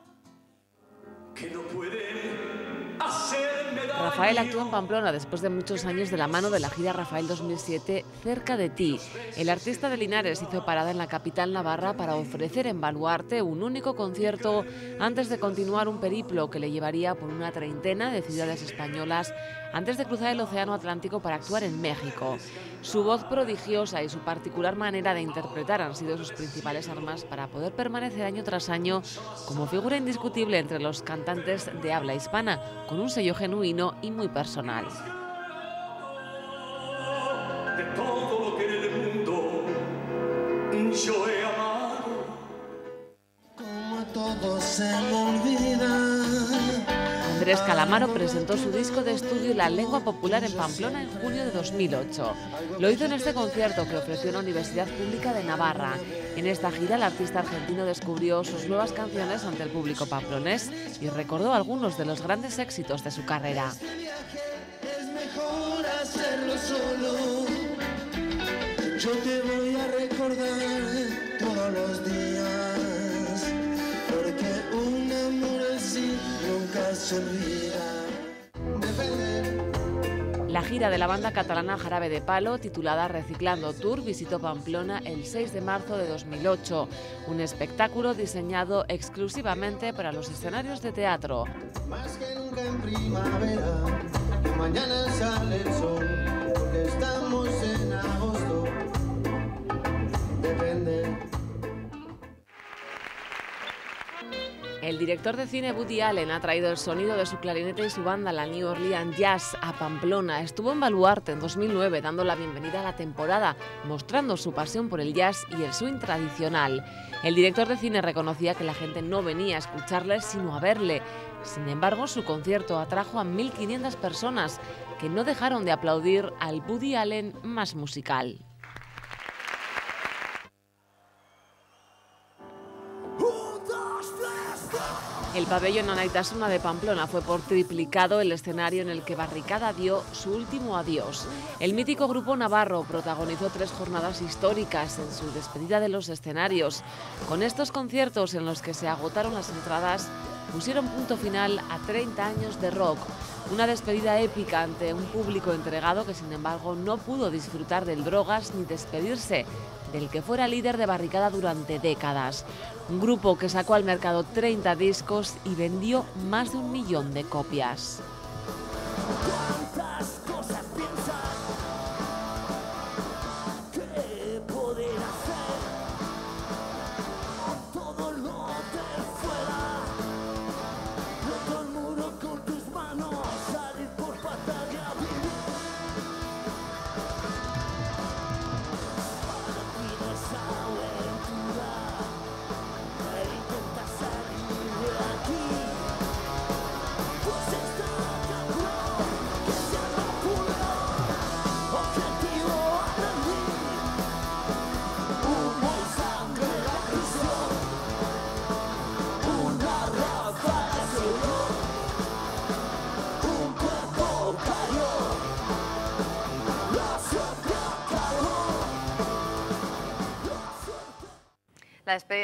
Speaker 6: Que no pueden daño.
Speaker 5: Rafael actuó en Pamplona después de muchos años de la mano de la gira Rafael 2007 Cerca de ti. El artista de Linares hizo parada en la capital navarra para ofrecer en Baluarte un único concierto antes de continuar un periplo que le llevaría por una treintena de ciudades españolas antes de cruzar el Océano Atlántico para actuar en México. Su voz prodigiosa y su particular manera de interpretar han sido sus principales armas para poder permanecer año tras año como figura indiscutible entre los cantantes de habla hispana, con un sello genuino y muy personal.
Speaker 6: de todo lo que en el mundo yo he amado.
Speaker 4: Como a todos se me olvida.
Speaker 5: Andrés Calamaro presentó su disco de estudio La Lengua Popular en Pamplona en junio de 2008. Lo hizo en este concierto que ofreció la Universidad Pública de Navarra. En esta gira, el artista argentino descubrió sus nuevas canciones ante el público pamplonés y recordó algunos de los grandes éxitos de su carrera. La gira de la banda catalana Jarabe de Palo, titulada Reciclando Tour, visitó Pamplona el 6 de marzo de 2008, un espectáculo diseñado exclusivamente para los escenarios de teatro.
Speaker 4: Más que nunca en primavera. Que mañana sale el sol. Porque estamos en
Speaker 5: El director de cine Woody Allen ha traído el sonido de su clarinete y su banda, la New Orleans Jazz, a Pamplona. Estuvo en Baluarte en 2009 dando la bienvenida a la temporada, mostrando su pasión por el jazz y el swing tradicional. El director de cine reconocía que la gente no venía a escucharle, sino a verle. Sin embargo, su concierto atrajo a 1.500 personas que no dejaron de aplaudir al Woody Allen más musical. El pabellón Anaitasuna de Pamplona fue por triplicado el escenario en el que Barricada dio su último adiós. El mítico grupo navarro protagonizó tres jornadas históricas en su despedida de los escenarios. Con estos conciertos en los que se agotaron las entradas, pusieron punto final a 30 años de rock. Una despedida épica ante un público entregado que sin embargo no pudo disfrutar del drogas ni despedirse del que fuera líder de barricada durante décadas. Un grupo que sacó al mercado 30 discos y vendió más de un millón de copias.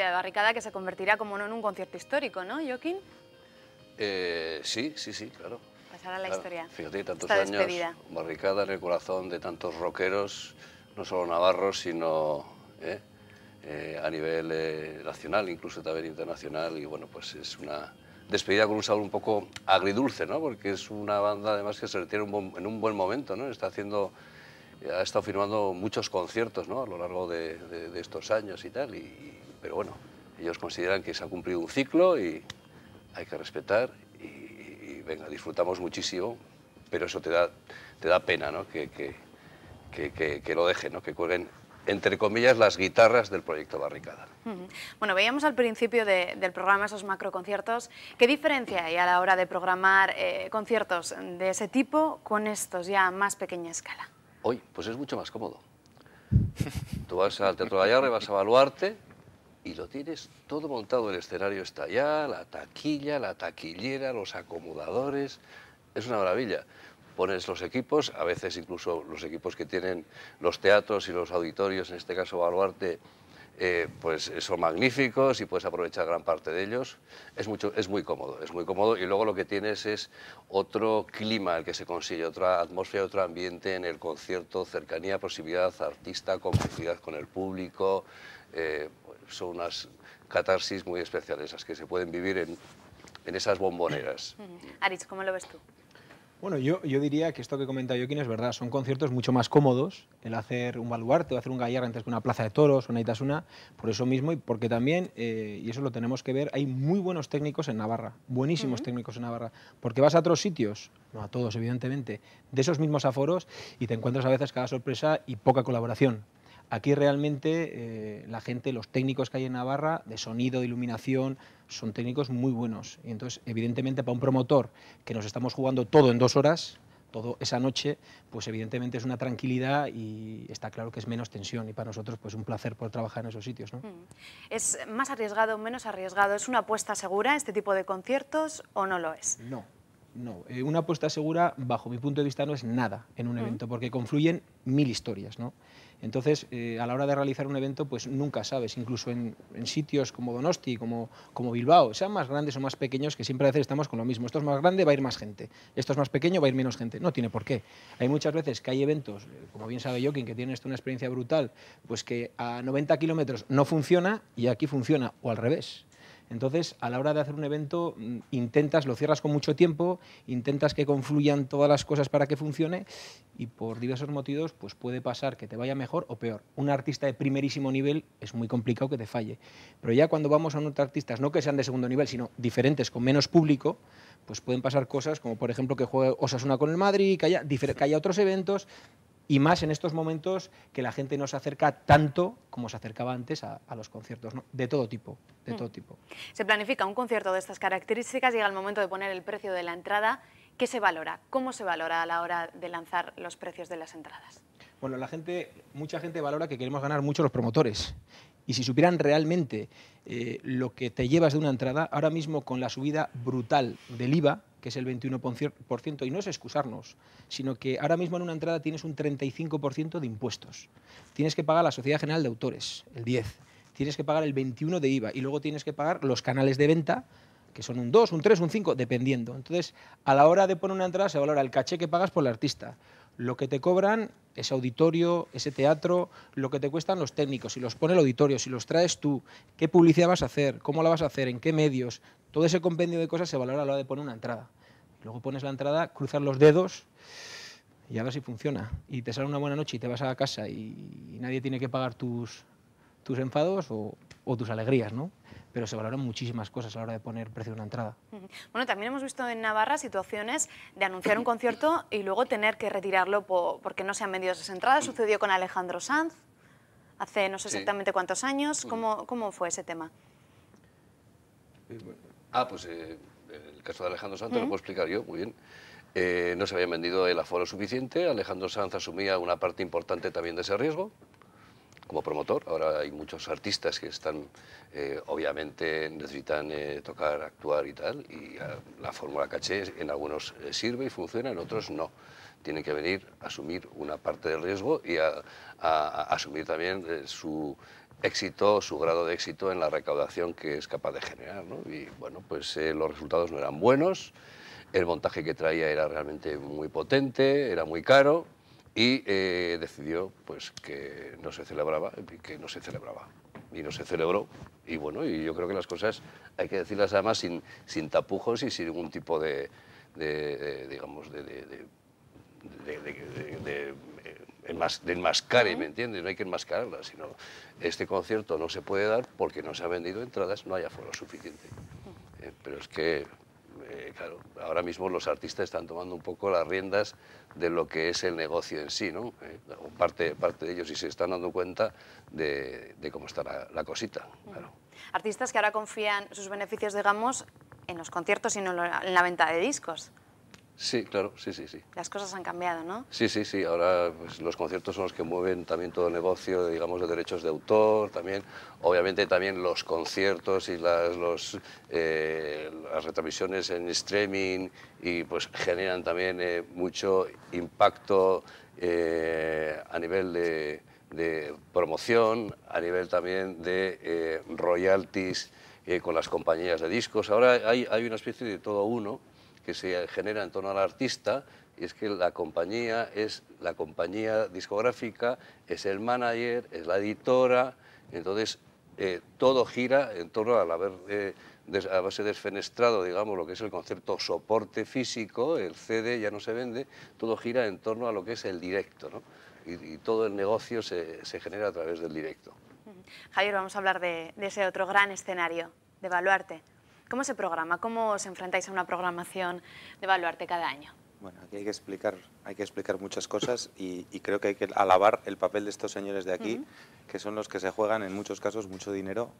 Speaker 10: De
Speaker 1: Barricada que se convertirá, como no, en un concierto histórico, ¿no, Joaquín?
Speaker 3: Eh, sí, sí, sí, claro.
Speaker 1: Pasará a la
Speaker 3: Claro,
Speaker 1: historia.
Speaker 3: Fíjate, tantos
Speaker 1: Esta
Speaker 3: años,
Speaker 1: despedida.
Speaker 3: barricada en el corazón de tantos rockeros, no solo navarros, sino eh, eh, a nivel nacional, incluso también internacional. Y bueno, pues es una despedida con un sabor un poco agridulce, ¿no? Porque es una banda además que se retira un en un buen momento, ¿no? Está haciendo, ha estado firmando muchos conciertos, ¿no? A lo largo de, de- de estos años y tal. Y- pero bueno, ellos consideran que se ha cumplido un ciclo y hay que respetar y, y venga, disfrutamos muchísimo, pero eso te da, te da pena, ¿no? Que, que, que, lo dejen, ¿no? Que cuelguen, entre comillas, las guitarras del proyecto Barricada.
Speaker 1: Bueno, veíamos al principio de- del programa esos macroconciertos. ¿Qué diferencia hay a la hora de programar eh, conciertos de ese tipo con estos ya a más pequeña escala?
Speaker 3: Hoy, pues es mucho más cómodo. Tú vas al Teatro Gallarre, vas a Baluarte y lo tienes todo montado. El escenario está allá, la taquilla, la taquillera, los acomodadores. Es una maravilla. Pones los equipos, a veces incluso los equipos que tienen los teatros y los auditorios, en este caso Baluarte, eh, pues son magníficos y puedes aprovechar gran parte de ellos. Es, mucho, es muy cómodo, es muy cómodo y luego lo que tienes es otro clima el que se consigue, otra atmósfera, otro ambiente en el concierto, cercanía, proximidad, artista, complicidad con el público. eh, son unas catarsis muy especiales las que se pueden vivir en, en esas bomboneras.
Speaker 1: Aritz, ¿cómo lo ves tú?
Speaker 9: Bueno, yo, yo diría que esto que comenta Joaquín es verdad. Son conciertos mucho más cómodos el hacer un baluarte o hacer un gallar antes que una plaza de toros o una itasuna, por eso mismo y porque también, eh, y eso lo tenemos que ver, hay muy buenos técnicos en Navarra, buenísimos técnicos en Navarra, porque vas a otros sitios, no a todos evidentemente, de esos mismos aforos y te encuentras a veces cada sorpresa y poca colaboración. Aquí realmente eh, la gente, los técnicos que hay en Navarra, de sonido, de iluminación, son técnicos muy buenos. Y entonces, evidentemente, para un promotor que nos estamos jugando todo en dos horas, todo esa noche, pues evidentemente es una tranquilidad y está claro que es menos tensión. Y para nosotros, pues un placer poder trabajar en esos sitios. ¿no?
Speaker 1: ¿Es más arriesgado o menos arriesgado? ¿Es una apuesta segura este tipo de conciertos o no lo es?
Speaker 9: No, no. Eh, una apuesta segura, bajo mi punto de vista, no es nada en un evento, porque confluyen mil historias, ¿no? Entonces, eh, a la hora de realizar un evento, pues nunca sabes, incluso en, en sitios como Donosti, como, como Bilbao, sean más grandes o más pequeños, que siempre a veces estamos con lo mismo. Esto es más grande, va a ir más gente. Esto es más pequeño, va a ir menos gente. No tiene por qué. Hay muchas veces que hay eventos, eh, como bien sabe Joaquín, que tienen esto una experiencia brutal, pues que a 90 kilómetros no funciona y aquí funciona, o al revés. Entonces, a la hora de hacer un evento, mm, intentas, lo cierras con mucho tiempo, intentas que confluyan todas las cosas para que funcione y por diversos motivos pues puede pasar que te vaya mejor o peor. Un artista de primerísimo nivel es muy complicado que te falle. Pero ya cuando vamos a otros artistas, no que sean de segundo nivel, sino diferentes, con menos público, pues pueden pasar cosas como por ejemplo que juegue Osasuna con el Madrid, que haya, que haya otros eventos y más en estos momentos que la gente no se acerca tanto como se acercaba antes a, a los conciertos, ¿no? de todo tipo, de
Speaker 1: Mm.
Speaker 9: todo tipo.
Speaker 1: Se planifica un concierto de estas características, llega el momento de poner el precio de la entrada. ¿Qué se valora? ¿Cómo se valora a la hora de lanzar los precios de las entradas?
Speaker 9: Bueno, la gente, mucha gente valora que queremos ganar mucho los promotores. Y si supieran realmente eh, lo que te llevas de una entrada, ahora mismo con la subida brutal del IVA, que es el 21%, y no es excusarnos, sino que ahora mismo en una entrada tienes un 35% de impuestos. Tienes que pagar la Sociedad General de Autores, el 10. Tienes que pagar el 21 de IVA y luego tienes que pagar los canales de venta que son un 2, un 3, un 5, dependiendo. Entonces, a la hora de poner una entrada se valora el caché que pagas por el artista, lo que te cobran ese auditorio, ese teatro, lo que te cuestan los técnicos, si los pone el auditorio, si los traes tú, qué publicidad vas a hacer, cómo la vas a hacer, en qué medios, todo ese compendio de cosas se valora a la hora de poner una entrada. Luego pones la entrada, cruzas los dedos y a ver si funciona. Y te sale una buena noche y te vas a casa y, nadie tiene que pagar tus, tus enfados o, o tus alegrías, ¿no? Pero se valoran muchísimas cosas a la hora de poner precio de una entrada.
Speaker 1: Bueno, también hemos visto en Navarra situaciones de anunciar un concierto y luego tener que retirarlo po- porque no se han vendido esas entradas. Sucedió con Alejandro Sanz hace no sé
Speaker 3: Sí.
Speaker 1: exactamente cuántos años. ¿Cómo, cómo fue ese tema?
Speaker 3: Ah, pues eh, el caso de Alejandro Sanz te lo puedo explicar yo, muy bien. Eh, no se había vendido el aforo suficiente, Alejandro Sanz asumía una parte importante también de ese riesgo como promotor. Ahora hay muchos artistas que están, eh, obviamente necesitan eh, tocar, actuar y tal, y la fórmula caché en algunos eh, sirve y funciona, en otros no. Tienen que venir a asumir una parte del riesgo y a, a- a asumir también eh, su éxito, su grado de éxito en la recaudación que es capaz de generar. ¿no? Y bueno, pues eh, los resultados no eran buenos, el montaje que traía era realmente muy potente, era muy caro y eh, decidió pues que no se celebraba y que no se celebraba y no se celebró y bueno y yo creo que las cosas hay que decirlas además sin, sin tapujos y sin ningún tipo de, de- de, digamos de, de- enmas- enmascare, ¿me entiendes? No hay que enmascararla, sino este concierto no se puede dar porque no se han vendido entradas, no hay aforo suficiente. Eh, pero es que, eh, claro, ahora mismo los artistas están tomando un poco las riendas de lo que es el negocio en sí, ¿no? Eh, parte, parte de ellos y se están dando cuenta de, de cómo está la, la cosita, claro.
Speaker 1: Artistas que ahora confían sus beneficios, digamos, en los conciertos y no en la venta de discos.
Speaker 3: Sí, claro, sí, sí, sí.
Speaker 1: Las cosas han cambiado, ¿no?
Speaker 3: Sí, sí, sí. Ahora pues, los conciertos son los que mueven también todo el negocio, digamos, de derechos de autor, también, obviamente también los conciertos y las, los, eh, las retransmisiones en streaming y pues generan también eh, mucho impacto eh, a nivel de, de promoción, a nivel también de eh, royalties con las compañías de discos. Ahora hay, hay una especie de todo uno que se genera en torno al artista y es que la compañía es la compañía discográfica, es el manager, es la editora, entonces eh, todo gira en torno al haber, eh, des- haberse desfenestrado, digamos, lo que es el concepto soporte físico, el CD ya no se vende, todo gira en torno a lo que es el directo, ¿no? y, y todo el negocio se, se genera a través del directo.
Speaker 1: Javier, vamos a hablar de, de ese otro gran escenario, de Baluarte. ¿Cómo se programa? ¿Cómo os enfrentáis a una programación de Baluarte cada año?
Speaker 8: Bueno, aquí hay que explicar, hay que explicar muchas cosas y, y creo que hay que alabar el papel de estos señores de aquí,
Speaker 1: Ujú.
Speaker 8: que son los que se juegan en muchos casos mucho dinero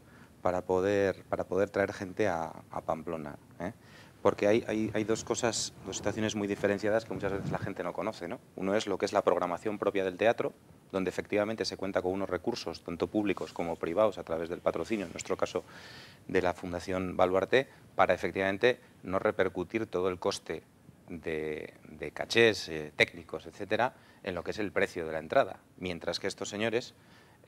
Speaker 8: para poder, para poder traer gente a, a Pamplona. ¿eh? Porque hay, hay, hay dos cosas, dos situaciones muy diferenciadas que muchas veces la gente no conoce. ¿no? Uno es lo que es la programación propia del teatro, donde efectivamente se cuenta con unos recursos, tanto públicos como privados, a través del patrocinio, en nuestro caso de la Fundación Baluarte, para efectivamente no repercutir todo el coste de, cachés eh, técnicos, etcétera, en lo que es el precio de la entrada. Mientras que estos señores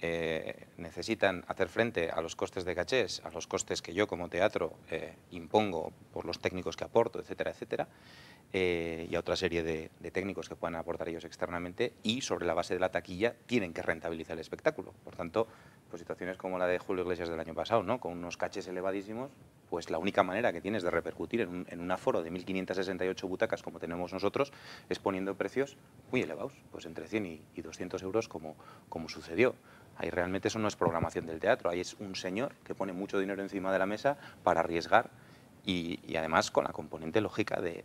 Speaker 8: eh, necesitan hacer frente a los costes de cachés, a los costes que yo como teatro eh, impongo por los técnicos que aporto, etcétera, etcétera, eh, y a otra serie de, de técnicos que puedan aportar ellos externamente, y sobre la base de la taquilla tienen que rentabilizar el espectáculo. Por tanto, pues situaciones como la de Julio Iglesias del año pasado, ¿no? con unos cachés elevadísimos, pues la única manera que tienes de repercutir en un, en un aforo de 1.568 butacas como tenemos nosotros es poniendo precios muy elevados, pues entre 100 y, y 200 euros como, como sucedió. Ahí realmente eso no es programación del teatro, ahí es un señor que pone mucho dinero encima de la mesa para arriesgar y, además con la componente lógica de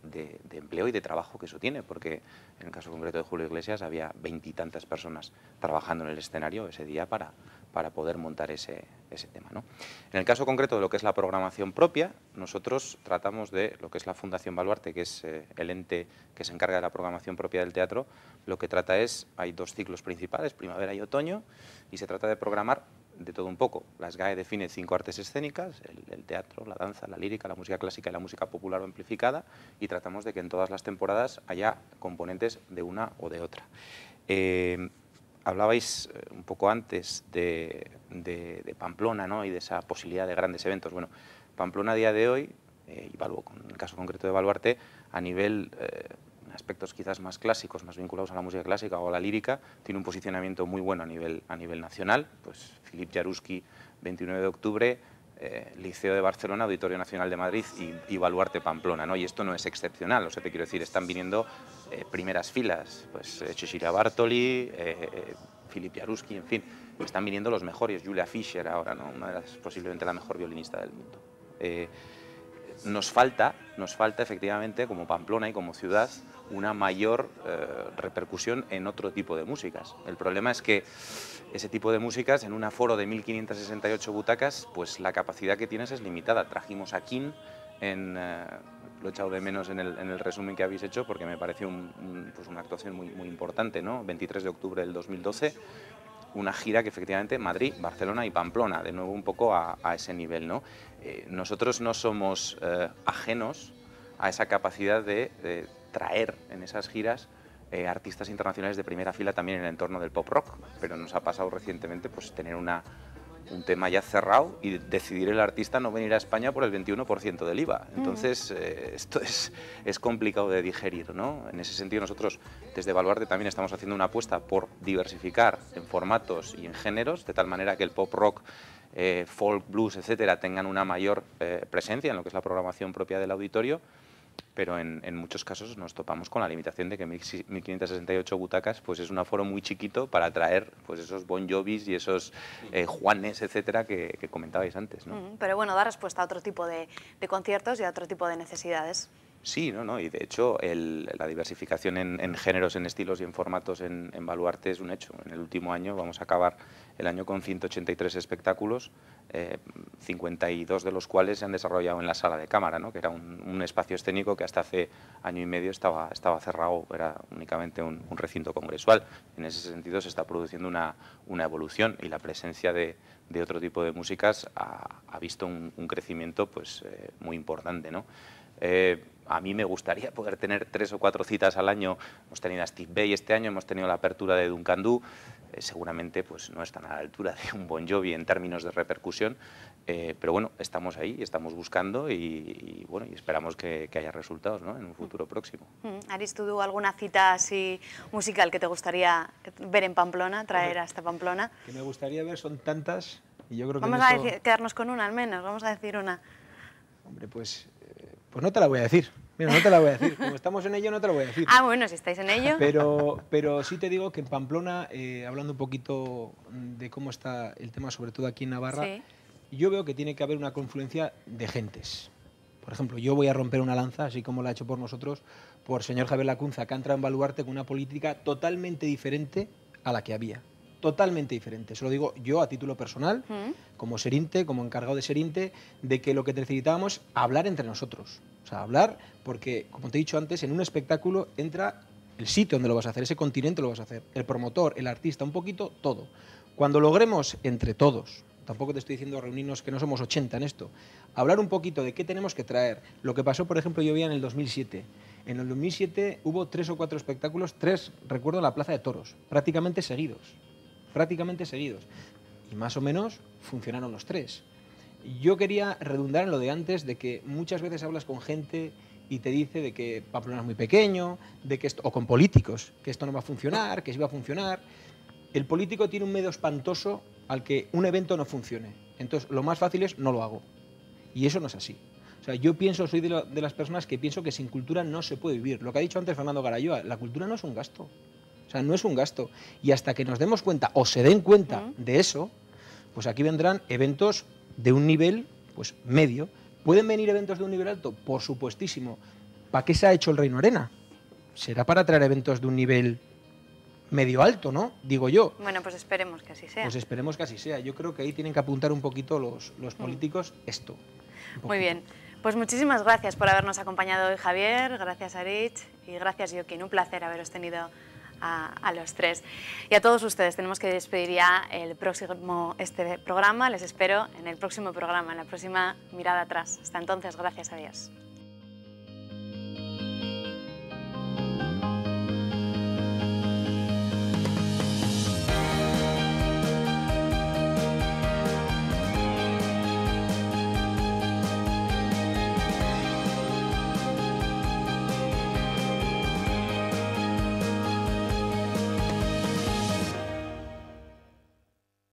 Speaker 8: empleo y de trabajo que eso tiene, porque en el caso concreto de Julio Iglesias había veintitantas personas trabajando en el escenario ese día para, para poder montar ese, ese tema. ¿no? En el caso concreto de lo que es la programación propia, nosotros tratamos de lo que es la Fundación Baluarte, que es eh, el ente que se encarga de la programación propia del teatro, lo que trata es, hay dos ciclos principales, primavera y otoño, y se trata de programar de todo un poco. La SGAE define cinco artes escénicas, el, el teatro, la danza, la lírica, la música clásica y la música popular o amplificada, y tratamos de que en todas las temporadas haya componentes de una o de otra. Eh, hablabais eh, un poco antes de, Pamplona ¿no? y de esa posibilidad de grandes eventos. Bueno, Pamplona a día de hoy, eh, y con el caso concreto de Baluarte, a nivel eh, en aspectos quizás más clásicos, más vinculados a la música clásica o a la lírica, tiene un posicionamiento muy bueno a nivel, a nivel nacional. Pues Filip Jaruski, 29 de octubre, eh, Liceo de Barcelona, Auditorio Nacional de Madrid y, y Baluarte Pamplona. ¿no? Y esto no es excepcional, o sea, te quiero decir, están viniendo eh, primeras filas, pues eh, Cecilia Bartoli, eh, eh, Filip Jaruski, en fin, están viniendo los mejores, Julia Fischer ahora, ¿no? una de las, posiblemente la mejor violinista del mundo. Eh, nos falta, nos falta efectivamente, como Pamplona y como ciudad, una mayor repercusión en otro tipo de músicas. El problema es que ese tipo de músicas, en un aforo de 1.568 butacas, pues la capacidad que tienes es limitada. Trajimos a King en... eh, lo he echado de menos en el, en el resumen que habéis hecho porque me pareció pues una actuación muy, importante, ¿no? 23 de octubre del 2012, una gira que efectivamente Madrid, Barcelona y Pamplona, de nuevo un poco a, ese nivel. ¿no? Eh, nosotros no somos eh, ajenos a esa capacidad de traer en esas giras eh, artistas internacionales de primera fila también en el entorno del pop rock, pero nos ha pasado recientemente pues, tener una, un tema ya cerrado y decidir el artista no venir a España por el 21% del IVA. Entonces, eh, esto es, es complicado de digerir. ¿no? En ese sentido, nosotros desde Baluarte también estamos haciendo una apuesta por diversificar en formatos y en géneros, de tal manera que el pop rock, eh, folk, blues, etcétera, tengan una mayor eh, presencia en lo que es la programación propia del auditorio pero en, en muchos casos nos topamos con la limitación de que 1.568 butacas pues es un aforo muy chiquito para atraer pues esos Bon Jovis y esos eh, Juanes, etcétera, que, que comentabais antes. ¿no?
Speaker 1: Pero bueno, da respuesta a otro tipo de, de conciertos y a otro tipo de necesidades.
Speaker 8: Sí, no, no, y de hecho el- la diversificación en, géneros, en estilos y en formatos en, en Baluarte es un hecho. En el último año vamos a acabar el año con 183 espectáculos, eh, 52 de los cuales se han desarrollado en la sala de cámara, ¿no? que era un, espacio escénico que hasta hace año y medio estaba, cerrado, era únicamente un, recinto congresual. En ese sentido se está produciendo una, evolución y la presencia de, otro tipo de músicas ha, visto un, un crecimiento pues, eh, muy importante. ¿no? Eh, a mí me gustaría poder tener tres o cuatro citas al año. Hemos tenido a Steve Bay este año, hemos tenido la apertura de Duncan Du. Eh, seguramente pues, no están a la altura de un Bon Jovi en términos de repercusión, eh, pero bueno, estamos ahí, estamos buscando y, y, bueno, y esperamos que, que haya resultados ¿no? en un futuro próximo.
Speaker 1: Mm, Aris, ¿tú alguna cita así musical que te gustaría ver en Pamplona, traer hasta Pamplona?
Speaker 9: Que me gustaría ver son tantas y yo creo que
Speaker 1: Vamos a
Speaker 9: eso-
Speaker 1: decir- quedarnos con una al menos, vamos a decir una.
Speaker 9: Hombre, pues, pues no te la voy a decir. Mira, no te la voy a decir. Como estamos en ello, no te la voy a decir.
Speaker 1: Ah, bueno, si estáis en ello.
Speaker 9: Pero, pero sí te digo que en Pamplona, eh, hablando un poquito de cómo está el tema, sobre todo aquí en Navarra,
Speaker 1: Sí.
Speaker 9: yo veo que tiene que haber una confluencia de gentes. Por ejemplo, yo voy a romper una lanza, así como la ha hecho por nosotros, por señor Javier Lacunza, que ha entrado en Baluarte con una política totalmente diferente a la que había. Totalmente diferente. Se lo digo yo a título personal,
Speaker 1: Mm.
Speaker 9: como Serinte, como encargado de Serinte, de que lo que necesitábamos es hablar entre nosotros. O sea, hablar porque, como te he dicho antes, en un espectáculo entra el sitio donde lo vas a hacer, ese continente lo vas a hacer, el promotor, el artista, un poquito todo. Cuando logremos entre todos, tampoco te estoy diciendo reunirnos que no somos 80 en esto, hablar un poquito de qué tenemos que traer. Lo que pasó, por ejemplo, yo vi en el 2007. En el 2007 hubo tres o cuatro espectáculos, tres, recuerdo, en la Plaza de Toros, prácticamente seguidos, prácticamente seguidos. Y más o menos funcionaron los tres. Yo quería redundar en lo de antes, de que muchas veces hablas con gente y te dice de que Pamplona es muy pequeño, de que esto, o con políticos, que esto no va a funcionar, que sí va a funcionar. El político tiene un medio espantoso al que un evento no funcione. Entonces, lo más fácil es no lo hago. Y eso no es así. O sea, yo pienso, soy de, de las personas que pienso que sin cultura no se puede vivir. Lo que ha dicho antes Fernando Garayoa, la cultura no es un gasto. O sea, no es un gasto. Y hasta que nos demos cuenta o se den cuenta de eso, pues aquí vendrán eventos de un nivel pues medio. ¿Pueden venir eventos de un nivel alto? Por supuestísimo. ¿Para qué se ha hecho el Reino Arena? Será para traer eventos de un nivel medio alto, ¿no? Digo yo.
Speaker 1: Bueno, pues esperemos que así sea.
Speaker 9: Pues esperemos que así sea. Yo creo que ahí tienen que apuntar un poquito los, los políticos esto.
Speaker 1: Muy bien. Pues muchísimas gracias por habernos acompañado hoy, Javier. Gracias, Arich. Y gracias, Joaquín. Un placer haberos tenido a, los tres. Y a todos ustedes, tenemos que despedir ya el próximo este programa. Les espero en el próximo programa, en la próxima mirada atrás. Hasta entonces, gracias a Dios.